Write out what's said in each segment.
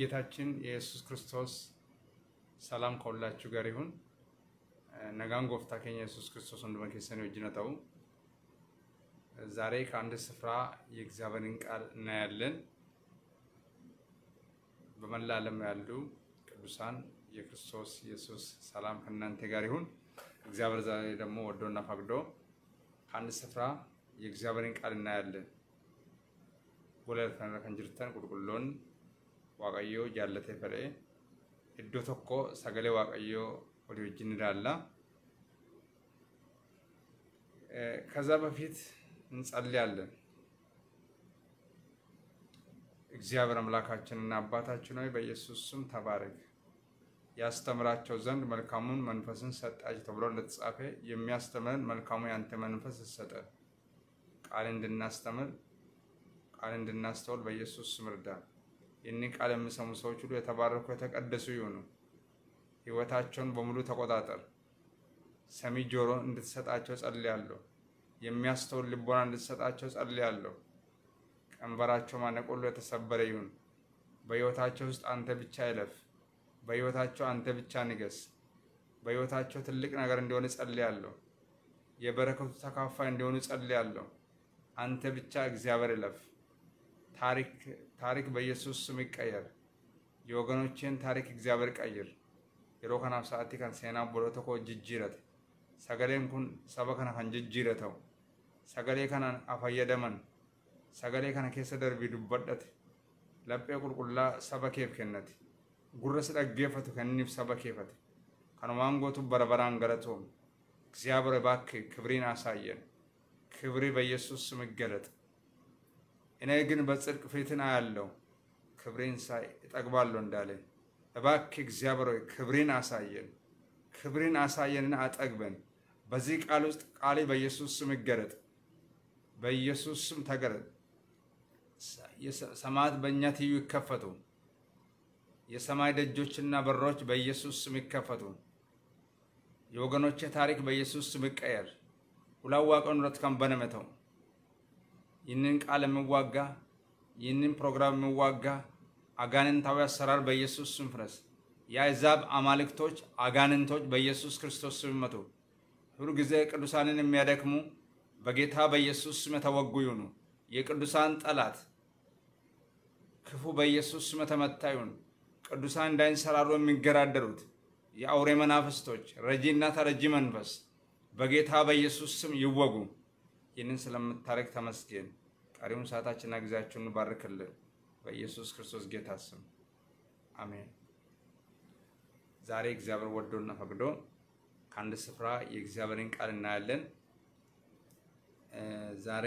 የጌታችን የኢየሱስ ክርስቶስ ሰላም ከሁላችሁ ጋር ይሁን። ነጋን ጎፍታ ኬኛ ኢየሱስ ክርስቶስ ወንድመ ኬሰን ወጅነ ተው ዛሬ ከአንድ ስፍራ የእግዚአብሔርን ቃል እናያለን። በመላ ዓለም ያሉ ቅዱሳን የክርስቶስ ኢየሱስ ሰላም ከእናንተ ጋር ይሁን። እግዚአብሔር ዛሬ ደግሞ ወዶና ፈቅዶ ከአንድ ስፍራ የእግዚአብሔርን ቃል እናያለን። ወለል ከነረ ከን ጅርተን ቁልቁሎን waaqayyoo jaallatee fedhee iddoo tokko sagalee waaqayyoo walii wajjin ilaalla። ከዛ በፊት እንጸልያለን። እግዚአብሔር አምላካችንና አባታችን ሆይ በኢየሱስ ስም ተባረክ። ያስተምራቸው ዘንድ መልካሙን መንፈስን ሰጣቸው ተብሎ እንደተጻፈ የሚያስተምረን መልካሙ ያንተ መንፈስ ይሰጠን። ቃል እንድናስተምር ቃል እንድናስተውል በኢየሱስ ስም እርዳን። ይህንን ቃል የሚሰሙ ሰዎች ሁሉ የተባረኩ የተቀደሱ ይሁኑ። ሕይወታቸውን በሙሉ ተቆጣጠር። ሰሚ ጆሮ እንድትሰጣቸው ጸልያለሁ። የሚያስተውል ልቦና እንድትሰጣቸው ጸልያለሁ። ቀንበራቸው ማነቆሎ የተሰበረ ይሁን። በሕይወታቸው ውስጥ አንተ ብቻ ይለፍ። በሕይወታቸው አንተ ብቻ ንገስ። በሕይወታቸው ትልቅ ነገር እንዲሆን ጸልያለሁ። የበረከቱ ተካፋይ እንዲሆኑ ጸልያለሁ። አንተ ብቻ እግዚአብሔር ይለፍ። ታሪክ በኢየሱስ ስም ይቀየር። የወገኖችን ታሪክ እግዚአብሔር ቀይር። seenaa obboloota koo jijjiirate sagaleen kun saba kana kan jijjiire ta'u sagalee kanaan fayyadaman sagalee kana keessa darbii dubbadhate laphee qulqullaa saba keef kennate gurra si dhaggeeffatu kenniif saba keefate kanumaan gootu bara baraan galatoom እግዚአብሔር እባክህ ክብሪን አሳየን። ክብሪ በኢየሱስ ስም ይገለጥ። እኔ ግን በጽድቅ ፊትን አያለው ክብሬን ሳይ እጠግባለሁ እንዳለ እባክህ እግዚአብሔር ክብሬን አሳየን፣ ክብሬን አሳየንና አጠግበን። በዚህ ቃል ውስጥ ቃሌ በኢየሱስ ስም ይገለጥ፣ በኢየሱስ ስም ተገለጥ። ሰማያት በእኛ ትይዩ ይከፈቱ፣ የሰማይ ደጆችና በሮች በኢየሱስ ስም ይከፈቱ። የወገኖቼ ታሪክ በኢየሱስ ስም ይቀየር። ሁላዋቀን ረት ta'u ይህንን ቃል የሚዋጋ ይህንን ፕሮግራም የሚዋጋ አጋንንታዊ አሰራር በኢየሱስ ስም ፍረስ። የአሕዛብ አማልክቶች አጋንንቶች በኢየሱስ ክርስቶስ ስም ይመቱ። ሁሉ ጊዜ ቅዱሳንን የሚያደክሙ በጌታ በኢየሱስ ስም የተወጉ ይሁኑ። የቅዱሳን ጠላት ክፉ በኢየሱስ ስም የተመታ ይሁን። ቅዱሳን እንዳይንሰራሩ የሚገራደሩት የአውሬ መናፍስቶች ረጂና ተረጂ መንፈስ በጌታ በኢየሱስ ስም ይወጉ። ይህንን ስለምታረግ ተመስገን። ቀሪውን ሰዓታችንና ጊዜያችሁን ባርክልን። በኢየሱስ ክርስቶስ ጌታ ስም አሜን። ዛሬ እግዚአብሔር ወዶና ፈቅዶ ከአንድ ስፍራ የእግዚአብሔርን ቃል እናያለን። ዛሬ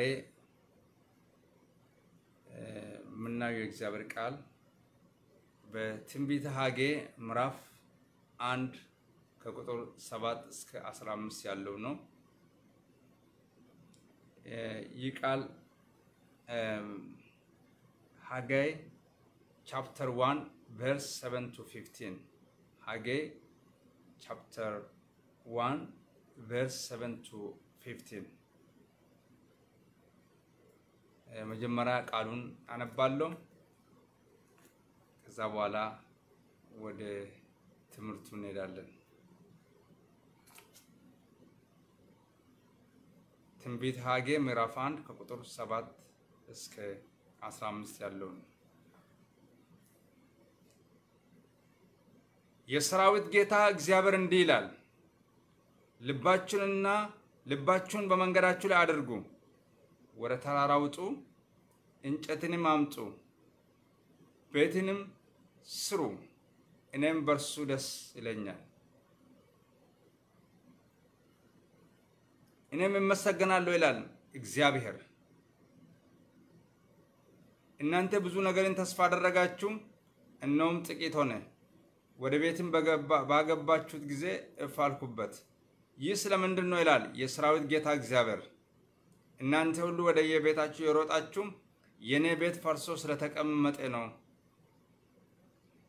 የምናየው የእግዚአብሔር ቃል በትንቢተ ሐጌ ምዕራፍ አንድ ከቁጥር ሰባት እስከ አስራ አምስት ያለው ነው። ይህ ቃል Haggai chapter 1 verse 7 to 15 Haggai chapter 1 verse 7 to 15 መጀመሪያ ቃሉን አነባለሁ። ከዛ በኋላ ወደ ትምህርቱ እንሄዳለን። ትንቢት ሐጌ ምዕራፍ 1 ከቁጥር 7 እስከ 15 ያለው ነው። የሰራዊት ጌታ እግዚአብሔር እንዲህ ይላል፣ ልባችሁንና ልባችሁን በመንገዳችሁ ላይ አድርጉ፣ ወደ ተራራ ውጡ፣ እንጨትንም አምጡ፣ ቤትንም ስሩ፣ እኔም በእርሱ ደስ ይለኛል፣ እኔም እመሰገናለሁ ይላል እግዚአብሔር። እናንተ ብዙ ነገርን ተስፋ አደረጋችሁ፣ እነሆም ጥቂት ሆነ። ወደ ቤትም ባገባችሁት ጊዜ እፍ አልኩበት። ይህ ስለምንድን ነው ይላል የሰራዊት ጌታ እግዚአብሔር። እናንተ ሁሉ ወደ የቤታችሁ የሮጣችሁ የእኔ ቤት ፈርሶ ስለተቀመጠ ነው።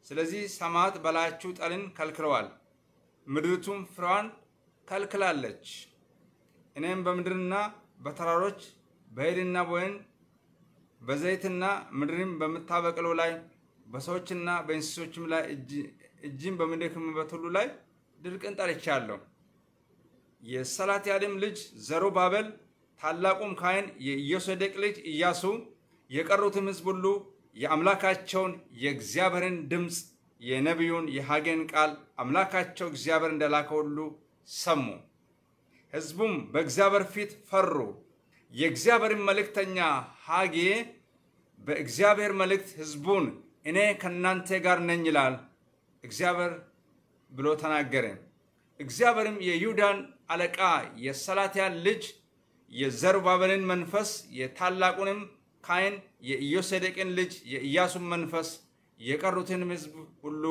ስለዚህ ሰማያት በላያችሁ ጠልን ከልክለዋል፣ ምድሪቱም ፍሬዋን ከልክላለች። እኔም በምድርና በተራሮች በእህልና በወይን በዘይትና ምድርም በምታበቅለው ላይ በሰዎችና በእንስሶችም ላይ እጅን በሚደክምበት ሁሉ ላይ ድርቅን ጠርቻለሁ። የሰላትያልም ልጅ ዘሩባቤል ታላቁም ካህን የኢዮሴዴቅ ልጅ ኢያሱ የቀሩትም ሕዝብ ሁሉ የአምላካቸውን የእግዚአብሔርን ድምፅ የነቢዩን የሐጌን ቃል አምላካቸው እግዚአብሔር እንደላከ ሁሉ ሰሙ። ሕዝቡም በእግዚአብሔር ፊት ፈሩ። የእግዚአብሔርን መልእክተኛ ሐጌ በእግዚአብሔር መልእክት ሕዝቡን እኔ ከእናንተ ጋር ነኝ ይላል እግዚአብሔር ብሎ ተናገረ። እግዚአብሔርም የይሁዳን አለቃ የሰላትያን ልጅ የዘሩባቤልን መንፈስ የታላቁንም ካህን የኢዮሴዴቅን ልጅ የኢያሱን መንፈስ የቀሩትንም ሕዝብ ሁሉ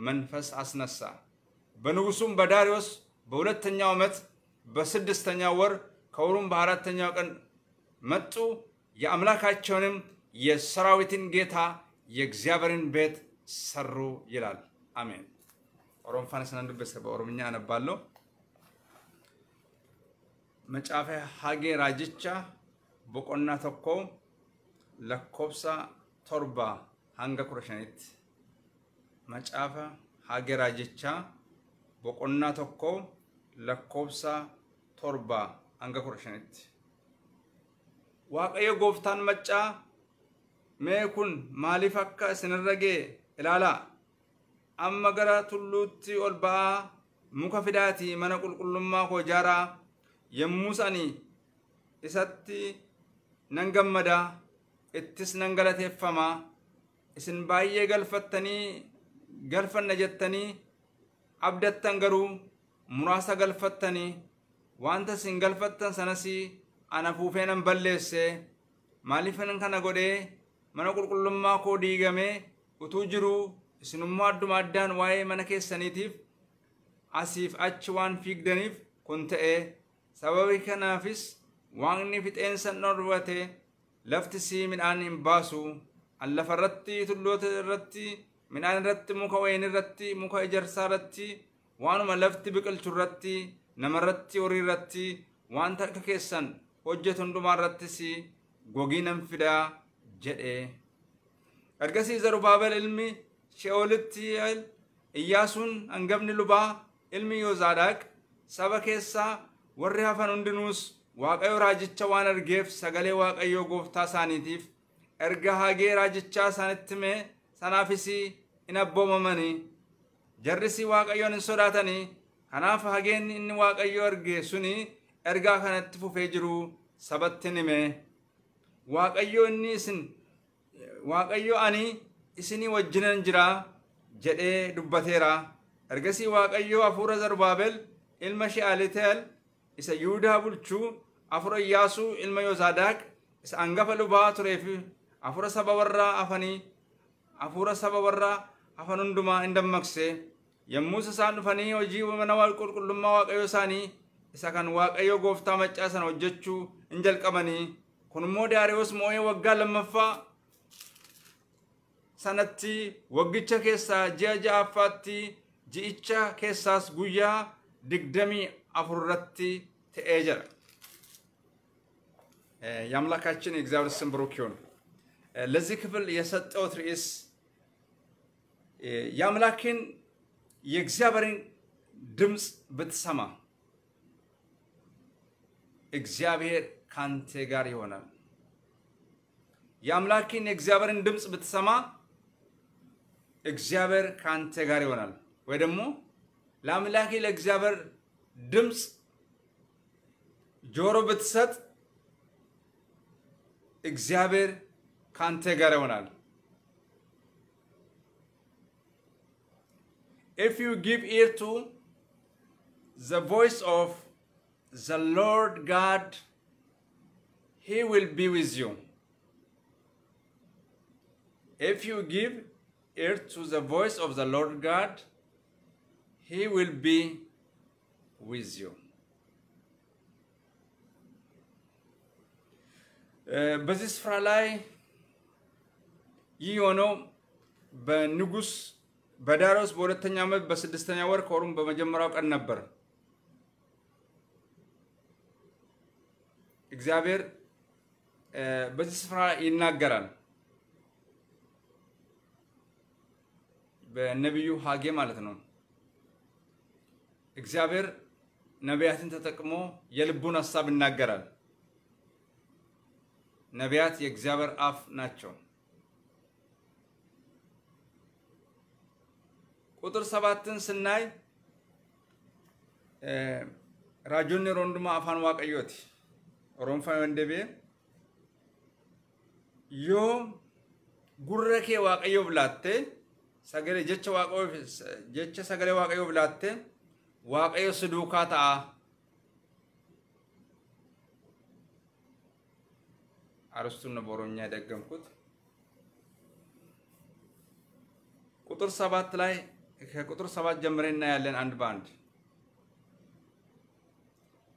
መንፈስ አስነሳ። በንጉሱም በዳርዮስ በሁለተኛው ዓመት በስድስተኛው ወር ከወሩም በአራተኛው ቀን መጡ። የአምላካቸውንም የሰራዊትን ጌታ የእግዚአብሔርን ቤት ሰሩ ይላል። አሜን። ኦሮምፋን ስናንዱበስ በኦሮምኛ አነባለሁ። መጫፈ ሀጌ ራጅቻ ቦቆና ተኮ ለኮብሳ ቶርባ shanitti macaafa hagee raajichaa boqonnaa tokko lakkoobsa torba hanga kudha shanitti waaqayyo gooftaan maccaa mee kun maaliif akka isinirra ga'e ilaalaa amma gara tulluutti ol ba'aa muka fidaatii mana qulqullummaa koo ijaaraa yommus ani isatti nan gammadaa ittis nan galateeffamaa. Isin baay'ee galfattanii galfanna jettanii abdattan garuu muraasa galfattanii wanta isin galfattan sanas ana fuufee nan balleesse. Maaliifin kana godhee mana qulqullummaa koo diigamee utuu jiruu isinummaa adduma addaan waa'ee mana keessaniitiif asiif achi waan fiigdaniif kun ta'e sababii kanaafis waaqni fixeensa dhorwate lafti sii midhaan hin baasu an irratti tulloota irratti midhaan irratti muka wayinii irratti muka ejersaa irratti waanuma lafti biqilchu irratti nama irratti horii irratti wanta akka keessan hojjetu hundumaa irrattis gogii nan fidaa jedhe. Ergasii zarubaabel ilmi she'oolitti iyyaasuun hangafni lubaa ilmi yoozaadaaq saba keessaa warri hafan hundinuus waaqayyo raajicha waan argeef sagalee waaqayyoo gooftaa isaaniitiif erga hagee raajichaa isaanitti hime sanaafis in abboomamanii. Jarrisi waaqayyoon hin sodaatanii kanaaf hageen inni waaqayyo arge suni ergaa kanatti fufee jiru sabatti hime waaqayyo inni isin waaqayyo ani isinii wajjinan jira jedhee dubbateera ergasii waaqayyo hafuura zarubaabel ilma she'aliteel isa yihudaa bulchuu hafuura iyyaasuu ilma yoozaadaaq isa hangafa lubaa tureef hafuura saba warraa hafanii hafuura saba warraa hafan hundumaa hin dammaqse yommus isaan dhufanii hojii mana qulqullummaa waaqayyo isaanii isa kan waaqayyo gooftaa maccaa sana hojjechuu hin jalqabanii moo'ee waggaa lammaffaa sanatti waggicha keessaa ji'a ja'affaatti ji'icha keessaas guyyaa digdamii afur irratti ta'ee jira የአምላካችን የእግዚአብሔር ስም ብሩክ ይሁን። ለዚህ ክፍል የሰጠውት ርዕስ የአምላክን የእግዚአብሔርን ድምፅ ብትሰማ እግዚአብሔር ካንተ ጋር ይሆናል። የአምላክን የእግዚአብሔርን ድምፅ ብትሰማ እግዚአብሔር ካንተ ጋር ይሆናል። ወይ ደግሞ ለአምላኬ ለእግዚአብሔር ድምፅ ጆሮ ብትሰጥ እግዚአብሔር ካንተ ጋር ይሆናል። If you give ear to the voice of the Lord God, He will be with you. If you give ear to the voice of the Lord God, He will be with you. በዚህ ስፍራ ላይ ይህ የሆነው በንጉስ በዳሪዮስ በሁለተኛ ዓመት በስድስተኛ ወር ከወሩም በመጀመሪያው ቀን ነበር። እግዚአብሔር በዚህ ስፍራ ይናገራል። በነቢዩ ሀጌ ማለት ነው። እግዚአብሔር ነቢያትን ተጠቅሞ የልቡን ሀሳብ ይናገራል። ነቢያት የእግዚአብሔር አፍ ናቸው። ቁጥር ሰባትን ስናይ ራጆኒ ሮንዱማ አፋን ዋቀዮቲ ኦሮምፋ ወንደቤ ዮ ጉረኬ ዋቀዮ ብላቴ ሰገሌ ጀቸ ዋቀዮ ጀቸ ሰገሌ ዋቀዮ ብላቴ ዋቀዮ ስዱካ ta'a አርስቱን ነው በኦሮምኛ የደገምኩት። ቁጥር ሰባት ላይ ከቁጥር ሰባት ጀምሬ እናያለን አንድ በአንድ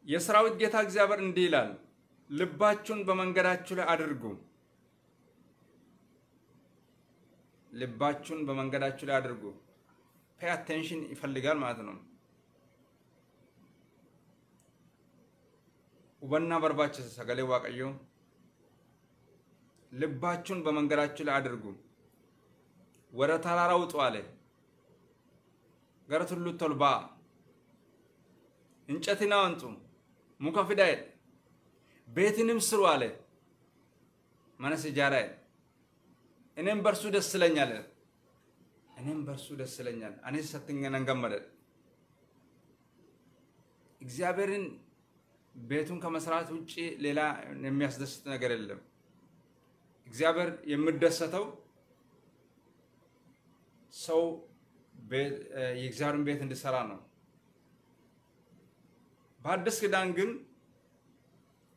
የሰራዊት ጌታ እግዚአብሔር እንዲህ ይላል፣ ልባችሁን በመንገዳችሁ ላይ አድርጉ። ልባችሁን በመንገዳችሁ ላይ አድርጉ። ፔይ አቴንሽን ይፈልጋል ማለት ነው። ውበና በርባችስ ሰገሌ ዋቀዮ ልባችሁን በመንገዳችሁ ላይ አድርጉ። ወደ ተራራ ውጡ አለ። ገረ ቶልባ እንጨትን አምጡ፣ ሙከ ቤትንም ስሩ አለ። መነስ ጃራ እኔም በእርሱ ደስ ይለኛል። እኔም በእርሱ ደስ ይለኛል። አኔ ሰትንገነን ገመደ እግዚአብሔርን ቤቱን ከመስራት ውጭ ሌላ የሚያስደስት ነገር የለም። እግዚአብሔር የሚደሰተው ሰው የእግዚአብሔርን ቤት እንዲሰራ ነው። በአዲስ ኪዳን ግን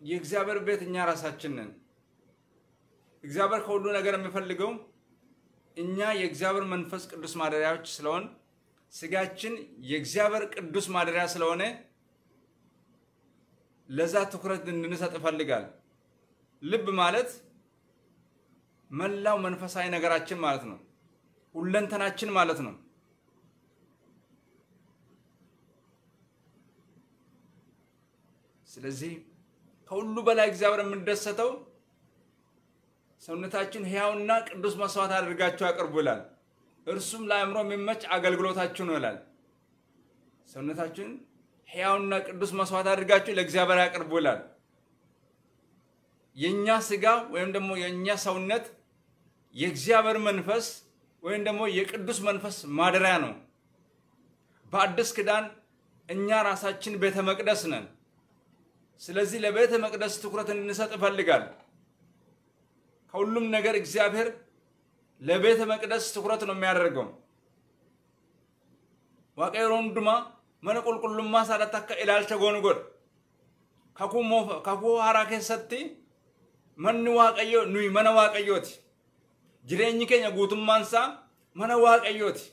የእግዚአብሔር ቤት እኛ ራሳችን ነን። እግዚአብሔር ከሁሉ ነገር የሚፈልገው እኛ የእግዚአብሔር መንፈስ ቅዱስ ማደሪያዎች ስለሆን ስጋችን የእግዚአብሔር ቅዱስ ማደሪያ ስለሆነ ለዛ ትኩረት እንድንሰጥ ይፈልጋል። ልብ ማለት መላው መንፈሳዊ ነገራችን ማለት ነው። ሁለንተናችን ማለት ነው። ስለዚህ ከሁሉ በላይ እግዚአብሔር የምንደሰተው ሰውነታችን ሕያውና ቅዱስ መስዋዕት አድርጋችሁ አቅርቡ ይላል። እርሱም ለአእምሮ የሚመች አገልግሎታችሁ ነው ይላል። ሰውነታችን ሕያውና ቅዱስ መስዋዕት አድርጋችሁ ለእግዚአብሔር አቅርቡ ይላል። የእኛ ስጋ ወይም ደግሞ የእኛ ሰውነት የእግዚአብሔር መንፈስ ወይም ደግሞ የቅዱስ መንፈስ ማደሪያ ነው። በአዲስ ኪዳን እኛ ራሳችን ቤተ መቅደስ ነን። ስለዚህ ለቤተ መቅደስ ትኩረት እንድንሰጥ ይፈልጋል። ከሁሉም ነገር እግዚአብሔር ለቤተ መቅደስ ትኩረት ነው የሚያደርገው። ዋቀሮን ዱማ መነ ቁልቁሉማ ሳዳት አካ ኢላልቸ ጎን ጎድ kakuu haaraa keessatti manni waaqayyo nuyi mana waaqayyooti jireenyi keenya guutummaan isaa mana waaqayyooti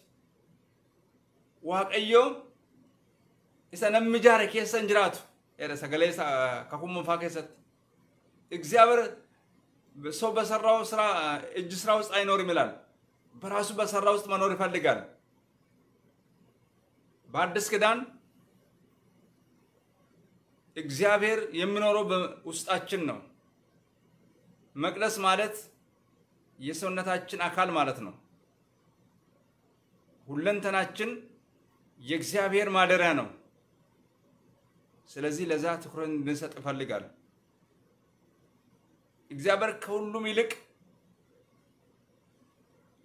waaqayyo isa namni ijaare keessa hin jiraatu jedha sagalee kakuu moofaa keessatti እግዚአብሔር ሰው በሰራው ስራ እጅ ስራ ውስጥ አይኖርም ይላል። በራሱ በሰራ ውስጥ መኖር ይፈልጋል። በአዲስ ኪዳን እግዚአብሔር የሚኖረው በውስጣችን ነው። መቅደስ ማለት የሰውነታችን አካል ማለት ነው። ሁለንተናችን የእግዚአብሔር ማደሪያ ነው። ስለዚህ ለዛ ትኩረት እንድንሰጥ ይፈልጋል። እግዚአብሔር ከሁሉም ይልቅ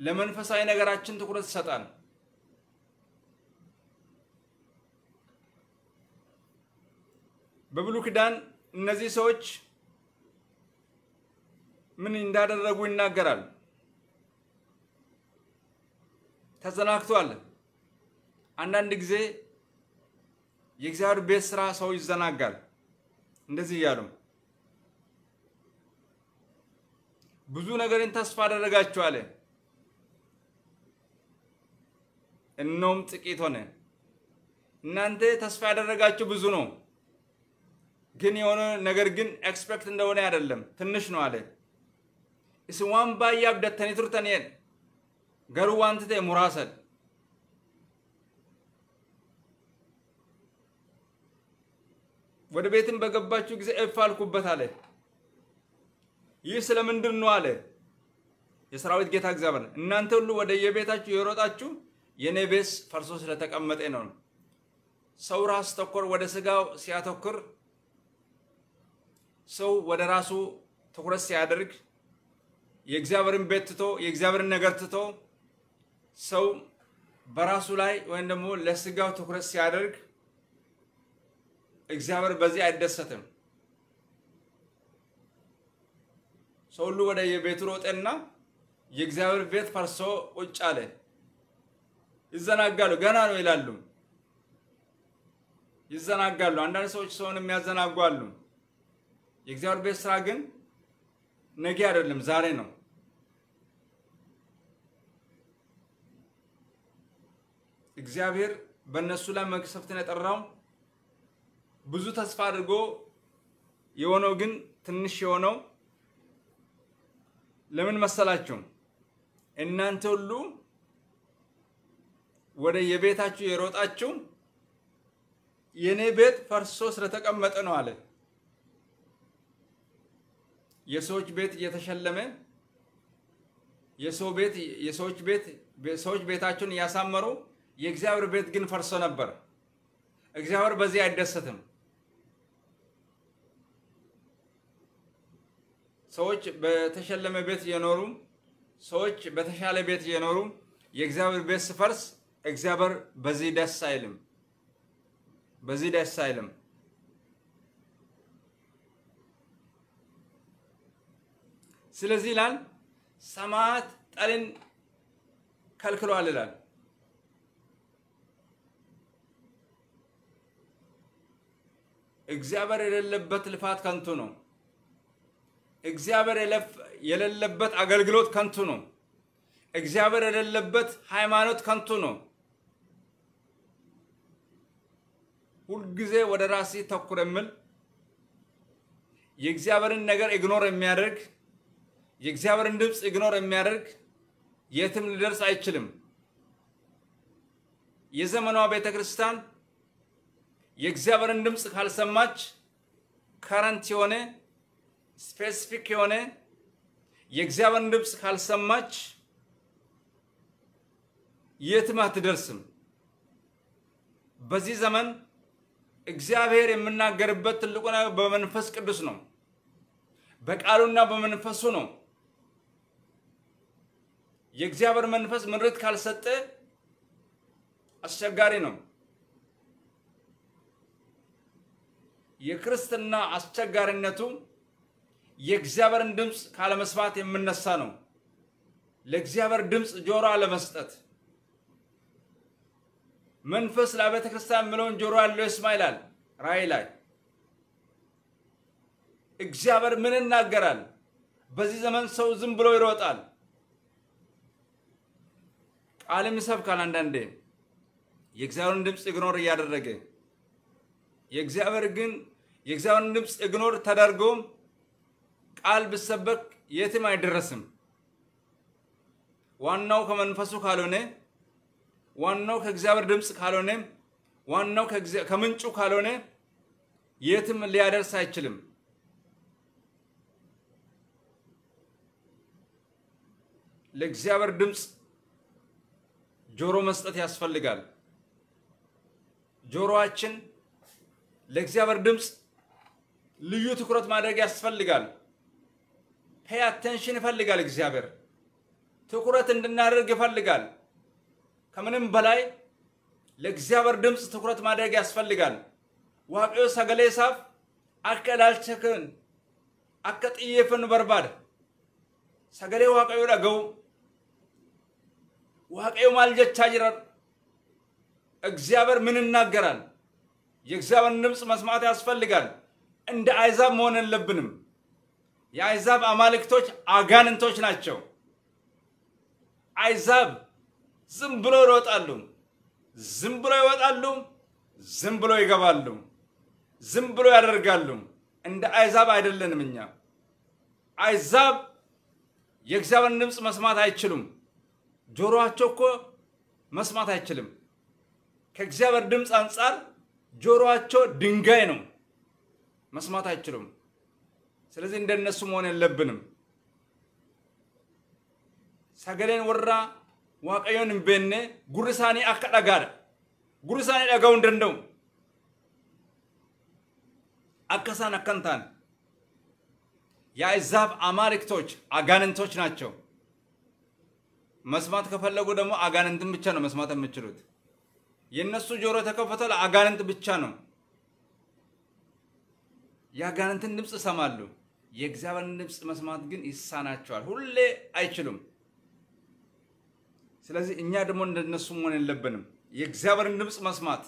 ለመንፈሳዊ ነገራችን ትኩረት ይሰጣል። በብሉይ ኪዳን እነዚህ ሰዎች ምን እንዳደረጉ ይናገራል። ተዘናግቷል። አንዳንድ ጊዜ የእግዚአብሔር ቤት ስራ ሰው ይዘናጋል። እንደዚህ እያሉ ብዙ ነገርን ተስፋ አደረጋችሁ አለ፣ እነሆም ጥቂት ሆነ። እናንተ ተስፋ ያደረጋችሁ ብዙ ነው፣ ግን የሆነ ነገር ግን expect እንደሆነ አይደለም፣ ትንሽ ነው አለ። baay'ee abdattanii turtaniidha garuu wanti ta'e muraasadha ወደ ቤትም በገባችሁ ጊዜ እፍ አልኩበት አለ። ይህ ስለምንድን ነው አለ የሰራዊት ጌታ እግዚአብሔር። እናንተ ሁሉ ወደ የቤታችሁ የሮጣችሁ የኔ ቤት ፈርሶ ስለተቀመጠ ነው። ሰው ራስ ተኮር ወደ ስጋው ሲያተኩር፣ ሰው ወደ ራሱ ትኩረት ሲያደርግ፣ የእግዚአብሔርን ቤት ትቶ የእግዚአብሔርን ነገር ትቶ ሰው በራሱ ላይ ወይም ደግሞ ለስጋው ትኩረት ሲያደርግ እግዚአብሔር በዚህ አይደሰትም። ሰው ሁሉ ወደ የቤቱ ሮጠና የእግዚአብሔር ቤት ፈርሶ ቁጭ አለ። ይዘናጋሉ። ገና ነው ይላሉ፣ ይዘናጋሉ። አንዳንድ ሰዎች ሰውን የሚያዘናጉ አሉ። የእግዚአብሔር ቤት ስራ ግን ነገ አይደለም ዛሬ ነው። እግዚአብሔር በእነሱ ላይ መቅሰፍትን የጠራው ብዙ ተስፋ አድርጎ የሆነው ግን ትንሽ የሆነው ለምን መሰላችሁ? እናንተ ሁሉ ወደ የቤታችሁ የሮጣችሁ የኔ ቤት ፈርሶ ስለተቀመጠ ነው አለ። የሰዎች ቤት እየተሸለመ የሰው ቤት የሰዎች ቤት ሰዎች ቤታቸውን እያሳመሩ የእግዚአብሔር ቤት ግን ፈርሶ ነበር። እግዚአብሔር በዚህ አይደሰትም። ሰዎች በተሸለመ ቤት እየኖሩ ሰዎች በተሻለ ቤት እየኖሩ የእግዚአብሔር ቤት ሲፈርስ እግዚአብሔር በዚህ ደስ አይልም። በዚህ ደስ አይልም። ስለዚህ ይላል ሰማያት ጠልን ከልክሏል ይላል። እግዚአብሔር የሌለበት ልፋት ከንቱ ነው። እግዚአብሔር የሌለበት አገልግሎት ከንቱ ነው። እግዚአብሔር የሌለበት ሃይማኖት ከንቱ ነው። ሁልጊዜ ወደ ራሴ ተኩር የሚል የእግዚአብሔርን ነገር ኢግኖር የሚያደርግ የእግዚአብሔርን ድምፅ ኢግኖር የሚያደርግ የትም ሊደርስ አይችልም። የዘመኗ ቤተ ክርስቲያን የእግዚአብሔርን ድምፅ ካልሰማች current የሆነ specific የሆነ የእግዚአብሔርን ድምፅ ካልሰማች የትም አትደርስም። በዚህ ዘመን እግዚአብሔር የምናገርበት ትልቁ በመንፈስ ቅዱስ ነው። በቃሉና በመንፈሱ ነው። የእግዚአብሔር መንፈስ ምሪት ካልሰጠ አስቸጋሪ ነው። የክርስትና አስቸጋሪነቱ የእግዚአብሔርን ድምፅ ካለመስማት የምነሳ ነው። ለእግዚአብሔር ድምፅ ጆሮ አለመስጠት። መንፈስ ለቤተ ክርስቲያን የሚለውን ጆሮ ያለው ይስማ ይላል ራእይ ላይ። እግዚአብሔር ምን ይናገራል? በዚህ ዘመን ሰው ዝም ብሎ ይሮጣል። ቃልም ይሰብካል። አንዳንዴ የእግዚአብሔርን ድምፅ ኢግኖር እያደረገ የእግዚአብሔር ግን የእግዚአብሔርን ድምፅ ኢግኖር ተደርጎ ቃል ብሰበክ የትም አይደረስም። ዋናው ከመንፈሱ ካልሆነ ዋናው ከእግዚአብሔር ድምፅ ካልሆነ ዋናው ከምንጩ ካልሆነ የትም ሊያደርስ አይችልም። ለእግዚአብሔር ድምፅ ጆሮ መስጠት ያስፈልጋል። ጆሮአችን ለእግዚአብሔር ድምፅ ልዩ ትኩረት ማድረግ ያስፈልጋል። pay attention ይፈልጋል። እግዚአብሔር ትኩረት እንድናደርግ ይፈልጋል። ከምንም በላይ ለእግዚአብሔር ድምፅ ትኩረት ማድረግ ያስፈልጋል። Waaqayyo sagalee isaaf akka laalchifnu አከ ጥየፍን በርባድ ሰገሌ ዋቀዮ dhaga'u ዋቀዮ ማልጀቻ ጅረር እግዚአብሔር ምን ይናገራል? የእግዚአብሔርን ድምፅ መስማት ያስፈልጋል። እንደ አይዛብ መሆን የለብንም። የአይዛብ አማልክቶች አጋንንቶች ናቸው። አይዛብ ዝም ብሎ ይሮጣሉ፣ ዝም ብሎ ይወጣሉ፣ ዝም ብሎ ይገባሉ፣ ዝም ብሎ ያደርጋሉ። እንደ አይዛብ አይደለንም እኛ። አይዛብ የእግዚአብሔርን ድምፅ መስማት አይችሉም። ጆሮአቸው እኮ መስማት አይችልም። ከእግዚአብሔር ድምፅ አንጻር ጆሮአቸው ድንጋይ ነው፣ መስማት አይችሉም። ስለዚህ እንደነሱ መሆን የለብንም። ሰገሌን ወራ waaqayyoon hin beekne gurri isaanii akka dhagaadha. Gurri isaanii dhaga'uu. የአሕዛብ አማልክቶች አጋንንቶች ናቸው። መስማት ከፈለጉ ደግሞ አጋንንትን ብቻ ነው መስማት የምችሉት። የእነሱ ጆሮ የተከፈተው ለአጋንንት ብቻ ነው። የአጋንንትን ድምፅ ይሰማሉ። የእግዚአብሔርን ድምፅ መስማት ግን ይሳናቸዋል። ሁሌ አይችሉም። ስለዚህ እኛ ደግሞ እንደነሱ መሆን የለብንም። የእግዚአብሔርን ድምፅ መስማት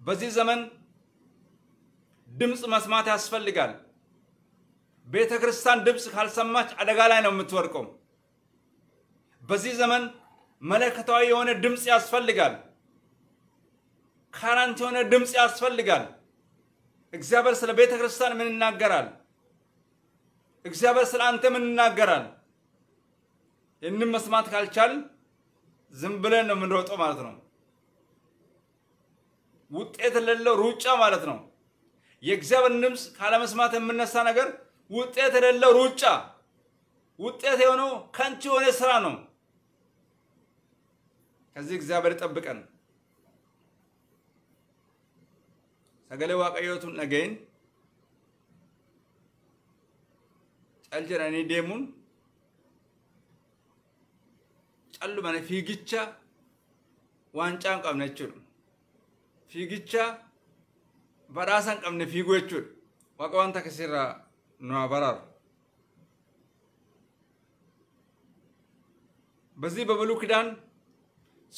በዚህ ዘመን ድምፅ መስማት ያስፈልጋል። ቤተ ክርስቲያን ድምፅ ካልሰማች አደጋ ላይ ነው የምትወድቀው። በዚህ ዘመን መለከታዊ የሆነ ድምፅ ያስፈልጋል። ካራንት የሆነ ድምፅ ያስፈልጋል። እግዚአብሔር ስለ ቤተ ክርስቲያን ምን ይናገራል? እግዚአብሔር ስለ አንተ ምን ይናገራል? ይህንን መስማት ካልቻል ዝም ብለን ነው የምንሮጠው ማለት ነው። ውጤት የሌለው ሩጫ ማለት ነው። የእግዚአብሔርን ድምፅ ካለመስማት የምነሳ ነገር ውጤት የሌለው ሩጫ፣ ውጤት የሆነው ከንቱ የሆነ ስራ ነው። ከዚህ እግዚአብሔር ይጠብቀን። ሰገሌ waaqayyootu dhagayin cal jedhanii deemuun callumane fiigicha waancaa hin qabne jechuudha. Fiigicha badhaasa hin qabne fiiguu jechuudha. Waaqa wanta akkasiirraa nu haa baraaru. በዚህ በብሉይ ኪዳን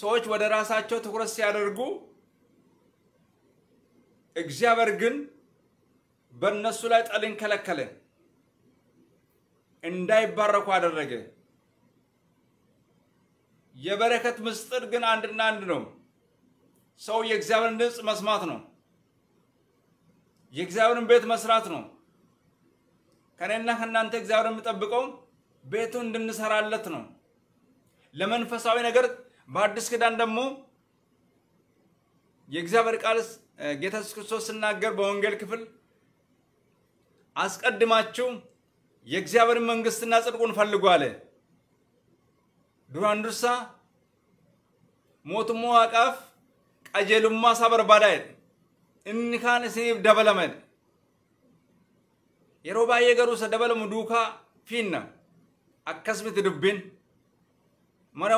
ሰዎች ወደ ራሳቸው ትኩረት ሲያደርጉ እግዚአብሔር ግን በእነሱ ላይ ጠልን ከለከለ፣ እንዳይባረኩ አደረገ። የበረከት ምስጢር ግን አንድና አንድ ነው። ሰው የእግዚአብሔርን ድምፅ መስማት ነው። የእግዚአብሔርን ቤት መስራት ነው። ከኔና ከእናንተ እግዚአብሔር የሚጠብቀው ቤቱን እንድንሰራለት ነው። ለመንፈሳዊ ነገር በአዲስ ኪዳን ደግሞ የእግዚአብሔር ቃል ጌታ ኢየሱስ ክርስቶስ ሲናገር በወንጌል ክፍል አስቀድማችሁ የእግዚአብሔርን መንግስትና ጽድቁን ፈልጉ አለ። ዱራን ዱርሳ ሞቱሞ ዋቃፍ ቀጀሉማ ሳ በርባዳ inni kaan isiniif dabalama yeroo baay'ee garuu isa dabalamu duukaa fiigna akkas miti dubbiin mana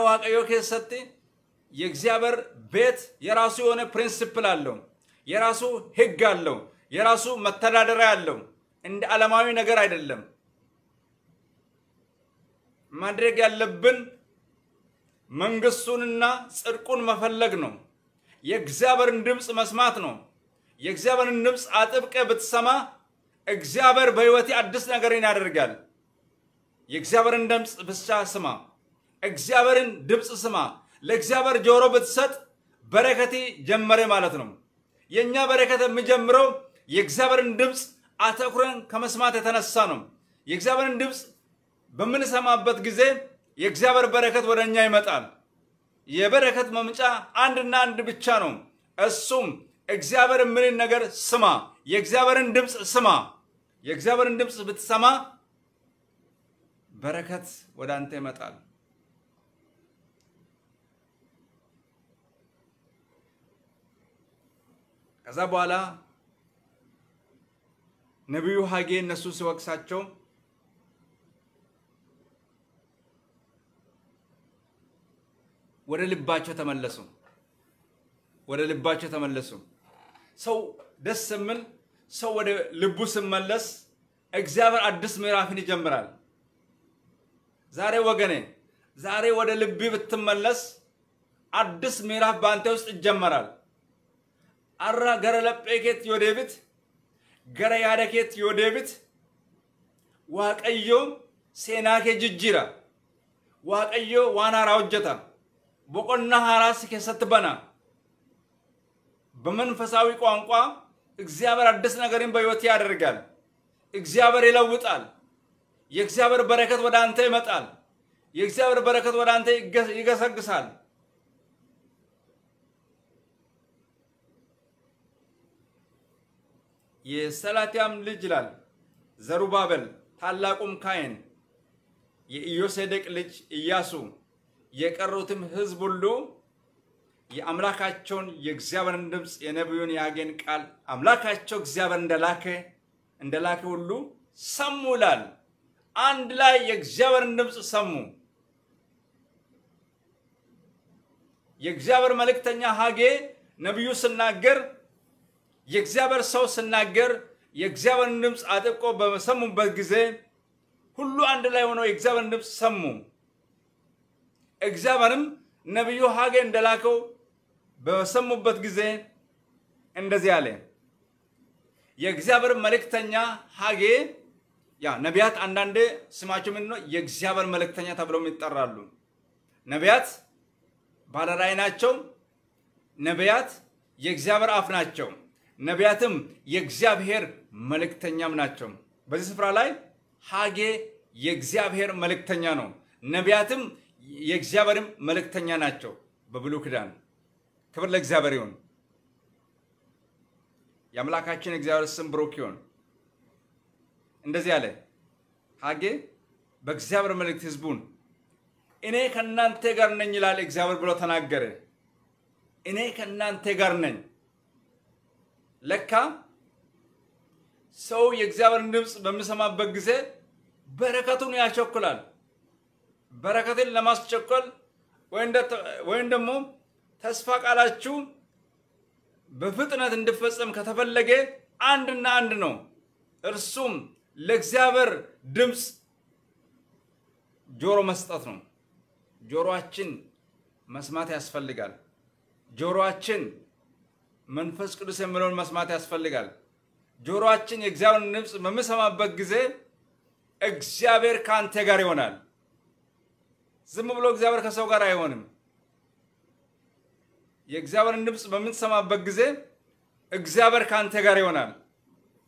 የእግዚአብሔር ቤት የራሱ የሆነ principle አለው። የራሱ ህግ አለው። የራሱ መተዳደሪያ አለው። እንደ ዓለማዊ ነገር አይደለም። ማድረግ ያለብን መንግስቱንና ጽድቁን መፈለግ ነው። የእግዚአብሔርን ድምፅ መስማት ነው። የእግዚአብሔርን ድምፅ አጥብቀ ብትሰማ እግዚአብሔር በህይወቴ አዲስ ነገርን ያደርጋል። የእግዚአብሔርን ድምፅ ብቻ ስማ። እግዚአብሔርን ድምፅ ስማ። ለእግዚአብሔር ጆሮ ብትሰጥ በረከቴ ጀመረ ማለት ነው። የእኛ በረከት የሚጀምረው የእግዚአብሔርን ድምፅ አተኩረን ከመስማት የተነሳ ነው። የእግዚአብሔርን ድምፅ በምንሰማበት ጊዜ የእግዚአብሔር በረከት ወደ እኛ ይመጣል። የበረከት መምጫ አንድና አንድ ብቻ ነው። እሱም እግዚአብሔር ምንን ነገር ስማ። የእግዚአብሔርን ድምፅ ስማ። የእግዚአብሔርን ድምፅ ብትሰማ በረከት ወደ አንተ ይመጣል። ከዛ በኋላ ነቢዩ ሐጌ እነሱ ሲወቅሳቸው ወደ ልባቸው ተመለሱ። ወደ ልባቸው ተመለሱ። ሰው ደስ የሚል ሰው ወደ ልቡ ሲመለስ እግዚአብሔር አዲስ ምዕራፍን ይጀምራል። ዛሬ ወገኔ ዛሬ ወደ ልብ ብትመለስ አዲስ ምዕራፍ በአንተ ውስጥ ይጀመራል። አራ ገረ ለጴኬት ዮዴብት ገረ ያደኬት ዮዴብት ዋቀዮ seenaa kee jijjiira Waaqayyo waan haaraa hojjeta boqonnaa haaraas keessatti bana በመንፈሳዊ ቋንቋ እግዚአብሔር አዲስ ነገርን በሕይወት ያደርጋል። እግዚአብሔር ይለውጣል። የእግዚአብሔር በረከት ወደ አንተ ይመጣል። የእግዚአብሔር በረከት ወደ አንተ ይገሰግሳል። የሰላትያም ልጅ ይላል ዘሩባቤል፣ ታላቁም ካህን የኢዮሴዴቅ ልጅ ኢያሱ የቀሩትም ሕዝብ ሁሉ የአምላካቸውን የእግዚአብሔርን ድምፅ የነቢዩን የሐጌን ቃል አምላካቸው እግዚአብሔር እንደላከ እንደላከ ሁሉ ሰሙ ይላል። አንድ ላይ የእግዚአብሔርን ድምፅ ሰሙ። የእግዚአብሔር መልእክተኛ ሐጌ ነቢዩ ስናገር፣ የእግዚአብሔር ሰው ስናገር የእግዚአብሔርን ድምፅ አጥብቆ በሰሙበት ጊዜ ሁሉ አንድ ላይ ሆነው የእግዚአብሔርን ድምፅ ሰሙ። እግዚአብሔርም ነቢዩ ሐጌ እንደላከው በሰሙበት ጊዜ እንደዚህ አለ። የእግዚአብሔር መልእክተኛ ሐጌ ያ ነቢያት አንዳንዴ ስማቸው ምንድን ነው? የእግዚአብሔር መልእክተኛ ተብለው ይጠራሉ። ነቢያት ባለራእይ ናቸው። ነቢያት የእግዚአብሔር አፍ ናቸው። ነቢያትም የእግዚአብሔር መልእክተኛም ናቸው። በዚህ ስፍራ ላይ ሐጌ የእግዚአብሔር መልእክተኛ ነው። ነቢያትም የእግዚአብሔርም መልእክተኛ ናቸው። በብሉይ ኪዳን ክብር ለእግዚአብሔር ይሁን። የአምላካችን እግዚአብሔር ስም ብሩክ ይሁን። እንደዚህ አለ ሐጌ በእግዚአብሔር መልእክት ህዝቡን እኔ ከእናንተ ጋር ነኝ ይላል እግዚአብሔር ብሎ ተናገረ። እኔ ከእናንተ ጋር ነኝ። ለካ ሰው የእግዚአብሔርን ድምፅ በሚሰማበት ጊዜ በረከቱን ያቸኩላል። በረከትን ለማስቸኮል ወይም ደግሞ ተስፋ ቃላችሁ በፍጥነት እንዲፈጸም ከተፈለገ አንድና አንድ ነው። እርሱም ለእግዚአብሔር ድምፅ ጆሮ መስጠት ነው። ጆሮአችን መስማት ያስፈልጋል። ጆሮአችን መንፈስ ቅዱስ የሚለውን መስማት ያስፈልጋል። ጆሮአችን የእግዚአብሔርን ድምፅ በሚሰማበት ጊዜ እግዚአብሔር ከአንተ ጋር ይሆናል። ዝም ብሎ እግዚአብሔር ከሰው ጋር አይሆንም። የእግዚአብሔርን ድምፅ በምትሰማበት ጊዜ እግዚአብሔር ከአንተ ጋር ይሆናል።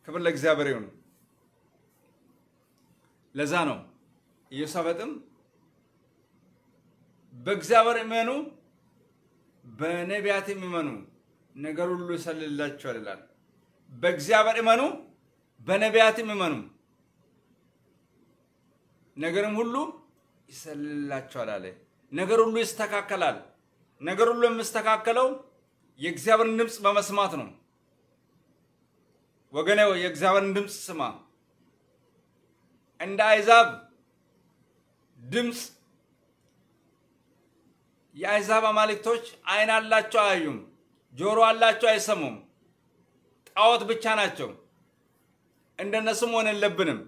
ክብር ለእግዚአብሔር ይሁን። ለዛ ነው ኢዮሳፍጥም በእግዚአብሔር እመኑ፣ በነቢያትም እመኑ፣ ነገር ሁሉ ይሰልላችኋል ይላል። በእግዚአብሔር እመኑ፣ በነቢያትም እመኑ፣ ነገርም ሁሉ ይሰልላችኋል አለ። ነገር ሁሉ ይስተካከላል። ነገር ሁሉ የሚስተካከለው የእግዚአብሔርን ድምፅ በመስማት ነው። ወገኔ የእግዚአብሔርን ድምፅ ስማ። እንደ አይዛብ ድምፅ የአይዛብ አማልክቶች ዓይን አላቸው አያዩም፣ ጆሮ አላቸው አይሰሙም፣ ጣዖት ብቻ ናቸው። እንደነሱ መሆን የለብንም።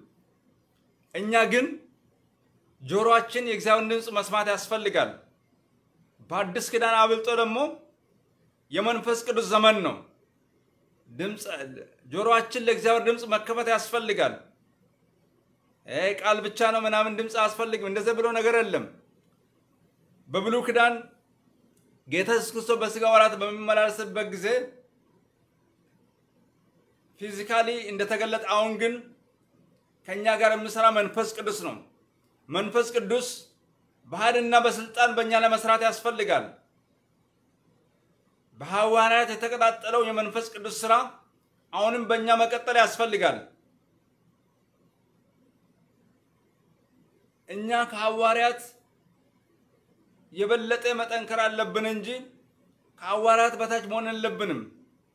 እኛ ግን ጆሮአችን የእግዚአብሔርን ድምፅ መስማት ያስፈልጋል። በአዲስ ኪዳን አብልጦ ደግሞ የመንፈስ ቅዱስ ዘመን ነው። ጆሮአችን ለእግዚአብሔር ድምፅ መከፈት ያስፈልጋል። ቃል ብቻ ነው ምናምን ድምፅ አያስፈልግም። እንደዚህ ብሎ ነገር የለም። በብሉይ ኪዳን ጌታ ኢየሱስ ክርስቶስ በስጋ ወራት በሚመላለስበት ጊዜ ፊዚካሊ እንደተገለጠ፣ አሁን ግን ከእኛ ጋር የሚሰራ መንፈስ ቅዱስ ነው። መንፈስ ቅዱስ በኃይልና በስልጣን በእኛ ለመስራት ያስፈልጋል። በሐዋርያት የተቀጣጠለው የመንፈስ ቅዱስ ስራ አሁንም በእኛ መቀጠል ያስፈልጋል። እኛ ከሐዋርያት የበለጠ መጠንከር አለብን እንጂ ከሐዋርያት በታች መሆን የለብንም።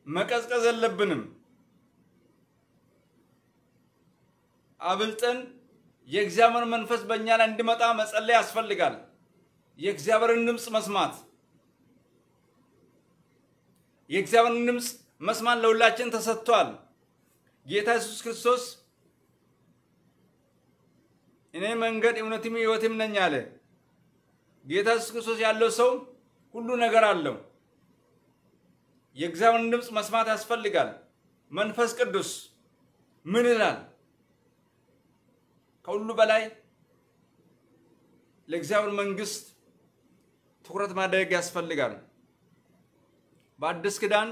መቀዝቀዝ የለብንም። አብልጠን የእግዚአብሔር መንፈስ በእኛ ላይ እንዲመጣ መጸለይ ያስፈልጋል። የእግዚአብሔርን ድምፅ መስማት የእግዚአብሔርን ድምፅ መስማት ለሁላችን ተሰጥቷል። ጌታ ኢየሱስ ክርስቶስ እኔ መንገድ እውነትም ሕይወትም ነኝ አለ። ጌታ ኢየሱስ ክርስቶስ ያለው ሰው ሁሉ ነገር አለው። የእግዚአብሔርን ድምፅ መስማት ያስፈልጋል። መንፈስ ቅዱስ ምን ይላል? ከሁሉ በላይ ለእግዚአብሔር መንግስት ትኩረት ማድረግ ያስፈልጋል። በአዲስ ኪዳን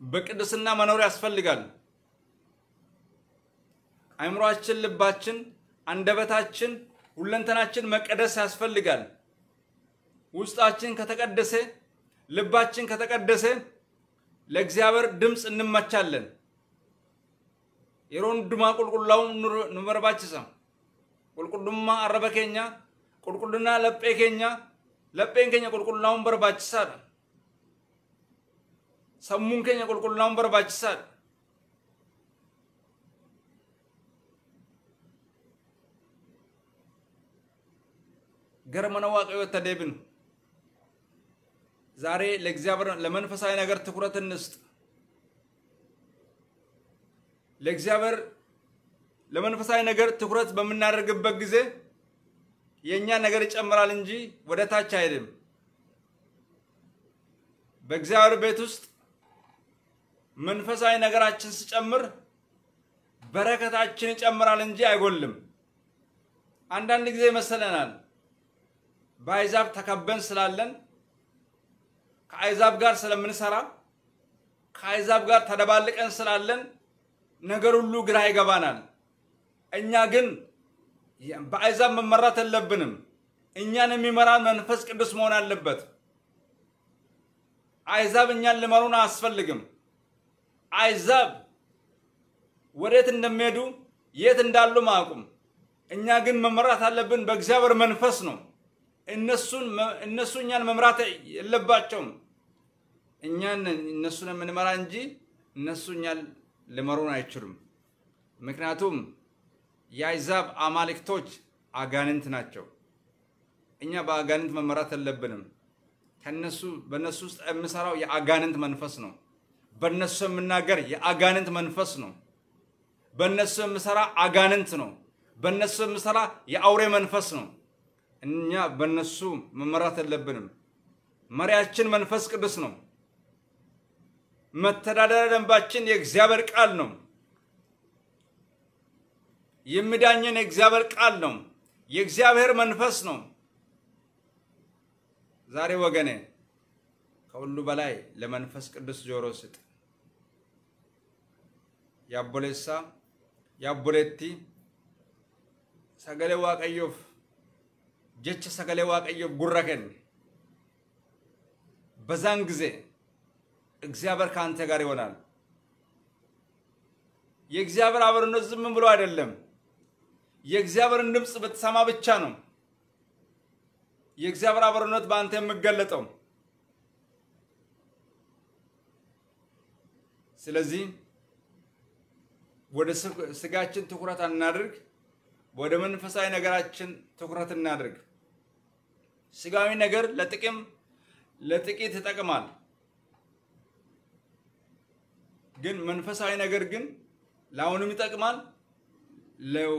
በቅድስና መኖር ያስፈልጋል። አእምሯችን፣ ልባችን፣ አንደበታችን፣ ሁለንተናችን መቀደስ ያስፈልጋል። ውስጣችን ከተቀደሰ፣ ልባችን ከተቀደሰ ለእግዚአብሔር ድምፅ እንመቻለን። የሮን ዱማ ቁልቁላው ኑበርባችሳ ቁልቁሉማ አረበ ኬኛ laphee keenya lapheen keenya qulqullaa'uun barbaachisaadha. Sammuun keenya qulqullaa'uun barbaachisaadha. Gara mana waaqayyootti deebinu ዛሬ ለእግዚአብሔር ለመንፈሳዊ ነገር ትኩረት እንስጥ። ለእግዚአብሔር ለመንፈሳዊ ነገር ትኩረት በምናደርግበት ጊዜ የእኛ ነገር ይጨምራል እንጂ ወደ ታች አይልም። በእግዚአብሔር ቤት ውስጥ መንፈሳዊ ነገራችን ሲጨምር በረከታችን ይጨምራል እንጂ አይጎልም። አንዳንድ ጊዜ ይመስለናል በአሕዛብ ተከበን ስላለን ከአሕዛብ ጋር ስለምንሰራ ከአሕዛብ ጋር ተደባልቀን ስላለን ነገር ሁሉ ግራ ይገባናል። እኛ ግን በአሕዛብ መመራት የለብንም። እኛን የሚመራን መንፈስ ቅዱስ መሆን አለበት። አሕዛብ እኛን ሊመሩን አያስፈልግም። አሕዛብ ወዴት እንደሚሄዱ የት እንዳሉ አያውቁም። እኛ ግን መመራት አለብን በእግዚአብሔር መንፈስ ነው። እነሱን እነሱ እኛን መምራት የለባቸውም። እኛን እነሱን የምንመራ እንጂ እነሱ እኛን ሊመሩን አይችሉም። ምክንያቱም የአሕዛብ አማልክቶች አጋንንት ናቸው። እኛ በአጋንንት መመራት የለብንም። ከነሱ በእነሱ ውስጥ የምሰራው የአጋንንት መንፈስ ነው። በእነሱ የምናገር የአጋንንት መንፈስ ነው። በእነሱ የምሰራ አጋንንት ነው። በእነሱ የምሰራ የአውሬ መንፈስ ነው። እኛ በእነሱ መመራት የለብንም። መሪያችን መንፈስ ቅዱስ ነው። መተዳደሪያ ደንባችን የእግዚአብሔር ቃል ነው። የሚዳኘን የእግዚአብሔር ቃል ነው። የእግዚአብሔር መንፈስ ነው። ዛሬ ወገኔ ከሁሉ በላይ ለመንፈስ ቅዱስ ጆሮ ስጥ። ያቦሌሳ ያቦሌቲ ሰገሌ ዋቀዮፍ jecha sagalee waaqayyoof gurra kenni በዛን ጊዜ እግዚአብሔር ከአንተ ጋር ይሆናል። የእግዚአብሔር አብሮነት ዝም ብሎ አይደለም። የእግዚአብሔርን ድምፅ ብትሰማ ብቻ ነው የእግዚአብሔር አብሮነት በአንተ የሚገለጠው። ስለዚህ ወደ ስጋችን ትኩረት አናድርግ፣ ወደ መንፈሳዊ ነገራችን ትኩረት እናድርግ። ስጋዊ ነገር ለጥቅም ለጥቂት ይጠቅማል፣ ግን መንፈሳዊ ነገር ግን ለአሁንም ይጠቅማል፣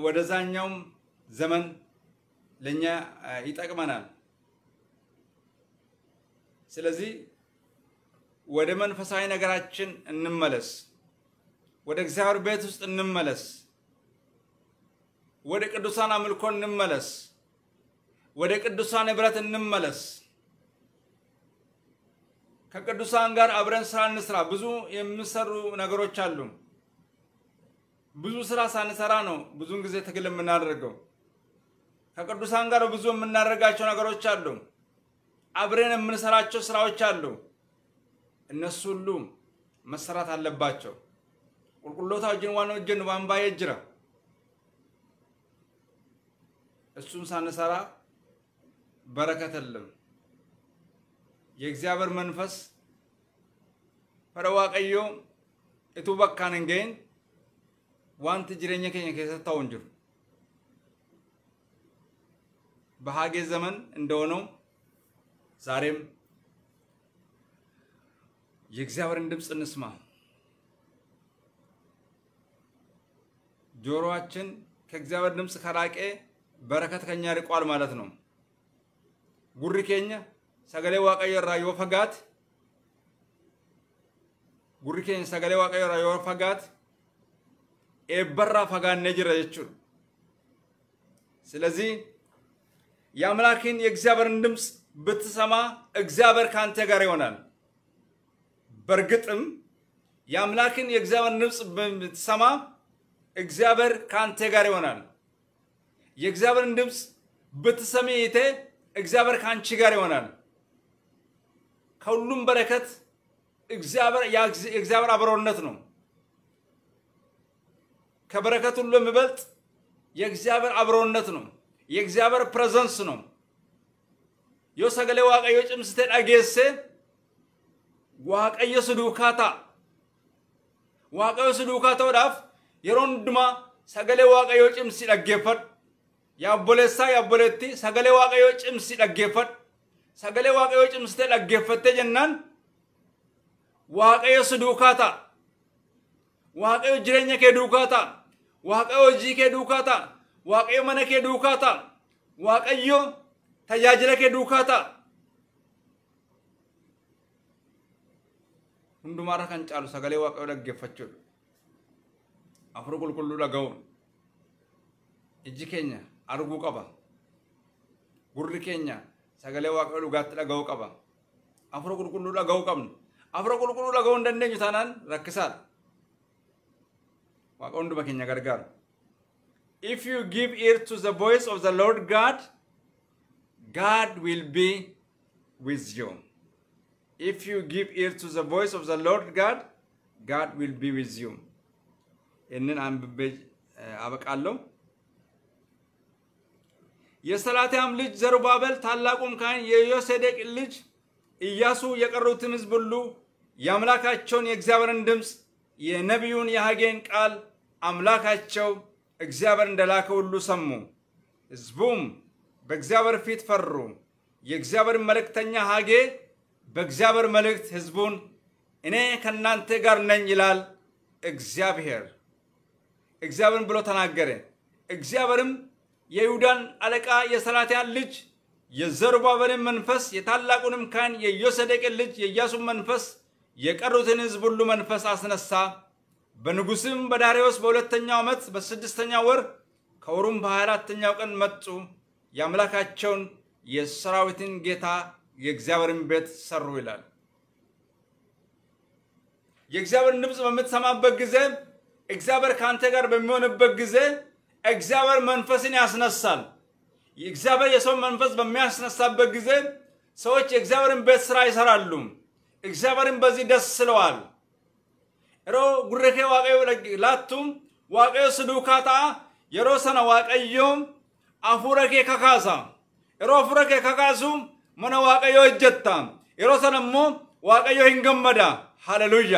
ወደዛኛውም ዘመን ለእኛ ይጠቅመናል። ስለዚህ ወደ መንፈሳዊ ነገራችን እንመለስ። ወደ እግዚአብሔር ቤት ውስጥ እንመለስ። ወደ ቅዱሳን አምልኮ እንመለስ። ወደ ቅዱሳን ህብረት እንመለስ። ከቅዱሳን ጋር አብረን ስራ እንስራ። ብዙ የሚሰሩ ነገሮች አሉ። ብዙ ስራ ሳንሰራ ነው ብዙውን ጊዜ ትግል የምናደርገው። ከቅዱሳን ጋር ብዙ የምናደርጋቸው ነገሮች አሉ። አብረን የምንሰራቸው ስራዎች አሉ። እነሱ ሁሉ መሰራት አለባቸው። ቁልቁሎታ ወጅን ዋን ወጅን ዋንባዬ ጅራ እሱን ሳንሰራ በረከት የለም። የእግዚአብሔር መንፈስ ፈረ ዋቀዮ እቱ በካን እንገኝ ዋንት ጅሬኛ ኬኛ hin jiru በሀጌ ዘመን እንደሆነው ዛሬም የእግዚአብሔርን ድምፅ እንስማ። ጆሮአችን ከእግዚአብሔር ድምፅ ከራቄ በረከት ከኛ ርቋል ማለት ነው። ጉሪ ኬኛ ሰገሌ ዋቀዮ irraa yoo fagaate gurri keenya sagalee waaqayyo irraa yoo fagaate eebbarraa fagaannee jira jechuudha. ስለዚህ የአምላክን የእግዚአብሔርን ድምፅ ብትሰማ እግዚአብሔር ከአንተ ጋር ይሆናል። በእርግጥም የአምላክን የእግዚአብሔርን ድምፅ ብትሰማ እግዚአብሔር ከአንተ ጋር ይሆናል። የእግዚአብሔርን ድምፅ ብትሰሚ ይቴ እግዚአብሔር ከአንቺ ጋር ይሆናል። ከሁሉም በረከት የእግዚአብሔር አብሮነት ነው። ከበረከት ሁሉ የሚበልጥ የእግዚአብሔር አብሮነት ነው። የእግዚአብሔር ፕሬዘንስ ነው። yoo sagalee waaqayyoo cimsitee dhageesse waaqayyo si duukaa ta'a. Waaqayyo si duukaa ta'uudhaaf yeroo hundumaa sagalee waaqayyoo cimsi dhaggeeffadhu. Yaa obboleessaa yaa obboleettii sagalee waaqayyoo cimsi dhaggeeffadhu. Sagalee waaqayyoo cimsitee dhaggeeffattee jennaan waaqayyo si duukaa ta'a. Waaqayyo jireenya kee duukaa ta'a. Waaqayyo hojii kee duukaa ta'a. Waaqayyo mana kee duukaa ta'a. Waaqayyo tajaajila kee duukaa ta'a. Hundumaarra kan caalu sagalee waaqayyoo dhaggeeffachuudha. Afur qulqulluu dhaga'uun. Iji keenya arguu qaba. Gurri keenya sagalee waaqayyoo dhugaatti dhaga'uu qaba. Afur qulqulluu dhaga'uu qabna. Afur qulqulluu dhaga'uu hin dandeenyu taanaan rakkisaadha. Waaqa hunduma keenya gargaaru. If you give ear to the voice of the Lord God, God will be with you. If you give ear to the voice of the Lord God, God will be with you. ይህንን አንብቤ አበቃለሁ። የሰላትያም ልጅ ዘሩባቤል ታላቁም ካህን የዮሴዴቅ ልጅ ኢያሱ የቀሩትም ሕዝብ ሁሉ የአምላካቸውን የእግዚአብሔርን ድምፅ የነቢዩን የሐጌን ቃል አምላካቸው እግዚአብሔር እንደላከ ሁሉ ሰሙ። ሕዝቡም በእግዚአብሔር ፊት ፈሩ። የእግዚአብሔር መልእክተኛ ሐጌ በእግዚአብሔር መልእክት ሕዝቡን እኔ ከእናንተ ጋር ነኝ ይላል እግዚአብሔር። እግዚአብሔርን ብሎ ተናገረ። እግዚአብሔርም የይሁዳን አለቃ የሰላትያን ልጅ የዘሩባቤልን መንፈስ የታላቁንም ካህን የዮሴዴቅን ልጅ የኢያሱን መንፈስ የቀሩትን ሕዝብ ሁሉ መንፈስ አስነሳ። በንጉሥም በዳርዮስ በሁለተኛው ዓመት በስድስተኛው ወር ከወሩም በሀያ አራተኛው ቀን መጡ። የአምላካቸውን የሰራዊትን ጌታ የእግዚአብሔርን ቤት ሰሩ ይላል። የእግዚአብሔርን ድምፅ በምትሰማበት ጊዜ እግዚአብሔር ከአንተ ጋር በሚሆንበት ጊዜ እግዚአብሔር መንፈስን ያስነሳል። እግዚአብሔር የሰው መንፈስ በሚያስነሳበት ጊዜ ሰዎች የእግዚአብሔርን ቤት ስራ ይሰራሉ። እግዚአብሔርን በዚህ ደስ ስለዋል። ሮ ጉረኬ ዋቀዮ ላቱም ዋቀዮ ስዱካታ የሮ ሰነ አፉረኬ ከካሳ የሮ አፉረኬ ከካሱ መነ ዋቀዮ እጀታ የሮ ሰነሞ ዋቀዮ ሂንገመዳ ሃሌሉያ።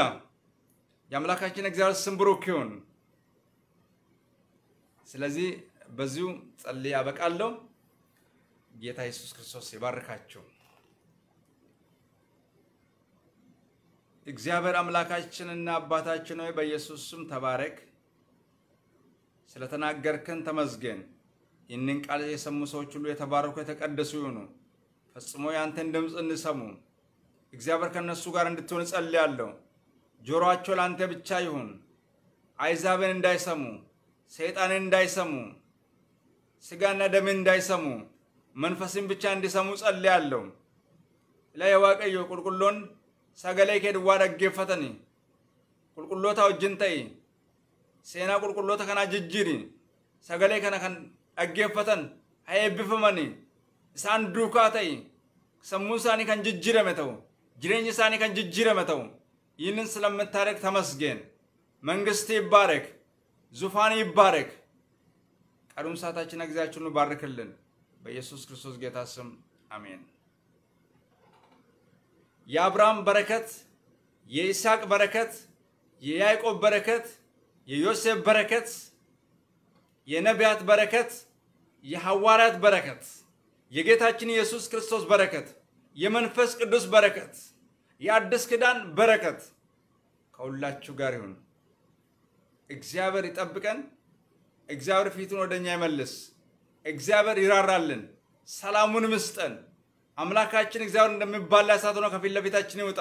የአምላካችን እግዚአብሔር ስም ብሩክ ይሁን። ስለዚህ በዚሁ ጸልዬ ያበቃለሁ። ጌታ ኢየሱስ ክርስቶስ ይባርካችሁ። እግዚአብሔር አምላካችንና አባታችን ሆይ በኢየሱስ ተባረክ። ስለተናገርከን ተመስገን። ይህንን ቃል የሰሙ ሰዎች ሁሉ የተባረኩ የተቀደሱ ይሁኑ። ፈጽሞ ያንተን ድምፅ እንሰሙ። እግዚአብሔር ከእነሱ ጋር እንድትሆን እጸልያለሁ። ጆሮአቸው ለአንተ ብቻ ይሁን። አይዛብን እንዳይሰሙ፣ ሰይጣንን እንዳይሰሙ፣ ስጋና ደምን እንዳይሰሙ፣ መንፈስን ብቻ እንዲሰሙ ጸልያለሁ። ላይ ዋቀዮ ቁልቁሎን duwwaa dhaggeeffatani qulqulloota wajjin ta'i seenaa qulqulloota kanaa jijjiiri sagalee kana kan dhaggeeffatan haa eebbifamani isaan duukaa ta'i sammuun isaanii kan jijjiirame ta'u jireenyi isaanii kan jijjiirame ta'u ይህንን ስለምታደርግ ተመስገን። መንግስት ይባረክ፣ ዙፋን ይባረክ። ቀዱም ሰዓታችን ጊዜያችሁን ባርክልን። በኢየሱስ ክርስቶስ ጌታ ስም አሜን። የአብርሃም በረከት፣ የይስሐቅ በረከት፣ የያዕቆብ በረከት፣ የዮሴፍ በረከት፣ የነቢያት በረከት፣ የሐዋርያት በረከት፣ የጌታችን ኢየሱስ ክርስቶስ በረከት፣ የመንፈስ ቅዱስ በረከት፣ የአዲስ ኪዳን በረከት ከሁላችሁ ጋር ይሁን። እግዚአብሔር ይጠብቀን። እግዚአብሔር ፊቱን ወደኛ ይመልስ። እግዚአብሔር ይራራልን፣ ሰላሙን ምስጠን። አምላካችን እግዚአብሔር እንደሚባላ እሳት ሆኖ ከፊት ለፊታችን ይውጣ።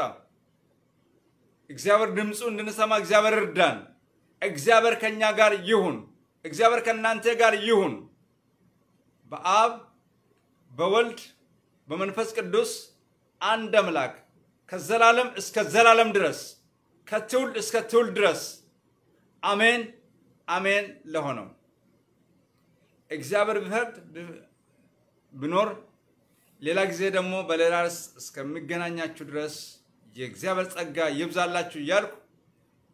እግዚአብሔር ድምፁ እንድንሰማ እግዚአብሔር እርዳን። እግዚአብሔር ከእኛ ጋር ይሁን። እግዚአብሔር ከእናንተ ጋር ይሁን። በአብ በወልድ በመንፈስ ቅዱስ አንድ አምላክ ከዘላለም እስከ ዘላለም ድረስ ከትውልድ እስከ ትውልድ ድረስ አሜን አሜን ለሆነው እግዚአብሔር ቢፈቅድ ብኖር ሌላ ጊዜ ደግሞ በሌላ ርዕስ እስከሚገናኛችሁ ድረስ የእግዚአብሔር ጸጋ ይብዛላችሁ እያልኩ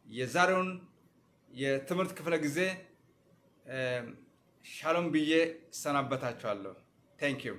የዛሬውን የትምህርት ክፍለ ጊዜ ሻሎም ብዬ እሰናበታችኋለሁ። thank you